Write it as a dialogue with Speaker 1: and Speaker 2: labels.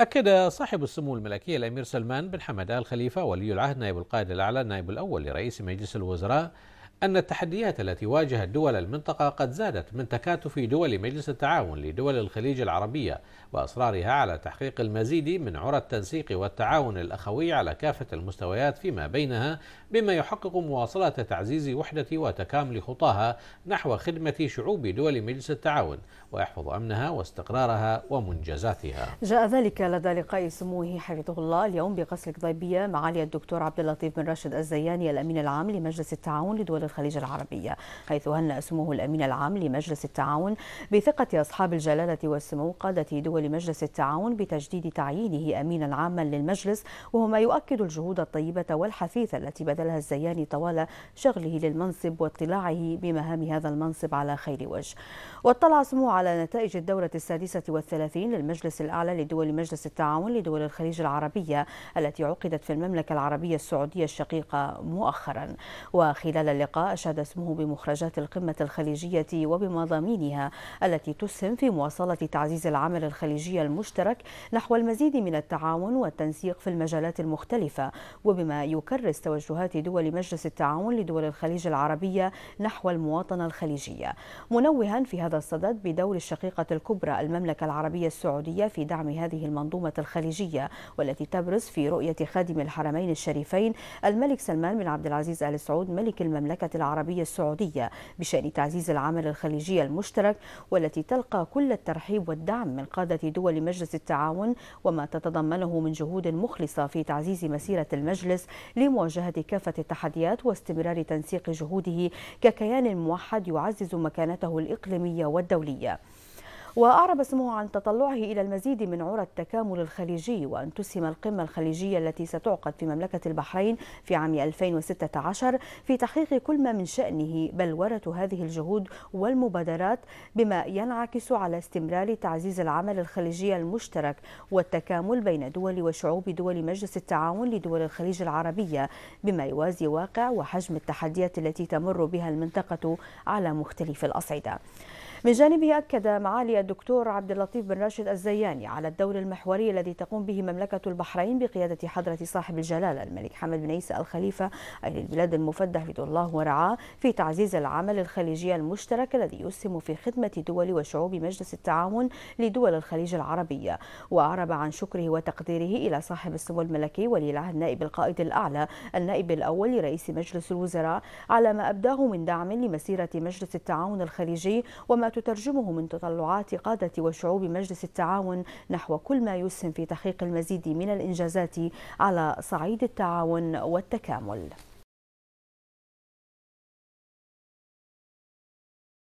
Speaker 1: أكد صاحب السمو الملكي الأمير سلمان بن حمد آل خليفة ولي العهد نائب القائد الأعلى النائب الأول لرئيس مجلس الوزراء أن التحديات التي واجهت دول المنطقة قد زادت من تكاتف دول مجلس التعاون لدول الخليج العربية وإصرارها على تحقيق المزيد من عرى التنسيق والتعاون الأخوي على كافة المستويات فيما بينها بما يحقق مواصلة تعزيز وحدة وتكامل خطاها نحو خدمة شعوب دول مجلس التعاون ويحفظ أمنها واستقرارها ومنجزاتها.
Speaker 2: جاء ذلك لدى لقاء سموه حفظه الله اليوم بقصر القضيبية معالي الدكتور عبد اللطيف بن راشد الزياني الأمين العام لمجلس التعاون لدول الخليج العربية حيث هنأ سموه الأمين العام لمجلس التعاون بثقة أصحاب الجلالة والسمو قادة دول مجلس التعاون بتجديد تعيينه أمينا عاما للمجلس وهو ما يؤكد الجهود الطيبة والحثيثة التي بذلها الزياني طوال شغله للمنصب واطلاعه بمهام هذا المنصب على خير وجه. واطلع سمو على نتائج الدورة السادسة والثلاثين للمجلس الأعلى لدول مجلس التعاون لدول الخليج العربية التي عقدت في المملكة العربية السعودية الشقيقة مؤخرا. وخلال اللقاء أشاد اسمه بمخرجات القمة الخليجية وبمضامينها التي تسهم في مواصلة تعزيز العمل الخليجي المشترك نحو المزيد من التعاون والتنسيق في المجالات المختلفة وبما يكرس توجهات دول مجلس التعاون لدول الخليج العربية نحو المواطنة الخليجية. منوها في هذا الصدد بدور الشقيقة الكبرى المملكة العربية السعودية في دعم هذه المنظومة الخليجية والتي تبرز في رؤية خادم الحرمين الشريفين الملك سلمان بن عبد العزيز آل سعود ملك المملكة العربية السعودية بشأن تعزيز العمل الخليجي المشترك والتي تلقى كل الترحيب والدعم من قادة دول مجلس التعاون وما تتضمنه من جهود مخلصة في تعزيز مسيرة المجلس لمواجهة كافة التحديات واستمرار تنسيق جهوده ككيان موحد يعزز مكانته الإقليمية والدولية. وأعرب سموه عن تطلعه إلى المزيد من عرى التكامل الخليجي وأن تسهم القمة الخليجية التي ستعقد في مملكة البحرين في عام 2016 في تحقيق كل ما من شأنه بلورة هذه الجهود والمبادرات بما ينعكس على استمرار تعزيز العمل الخليجي المشترك والتكامل بين دول وشعوب دول مجلس التعاون لدول الخليج العربية بما يوازي واقع وحجم التحديات التي تمر بها المنطقة على مختلف الأصعدة. من جانبه أكد معالي الدكتور عبد اللطيف بن راشد الزياني على الدور المحوري الذي تقوم به مملكة البحرين بقيادة حضرة صاحب الجلالة الملك حمد بن عيسى الخليفة أي البلاد المفدح لدى الله ورعاه في تعزيز العمل الخليجي المشترك الذي يسهم في خدمة دول وشعوب مجلس التعاون لدول الخليج العربية. وأعرب عن شكره وتقديره إلى صاحب السمو الملكي ولي العهد نائب القائد الأعلى النائب الأول لرئيس مجلس الوزراء على ما أبداه من دعم لمسيرة مجلس التعاون الخليجي وما تترجمه من تطلعات قادة وشعوب مجلس التعاون نحو كل ما يسهم في تحقيق المزيد من الإنجازات على صعيد التعاون والتكامل.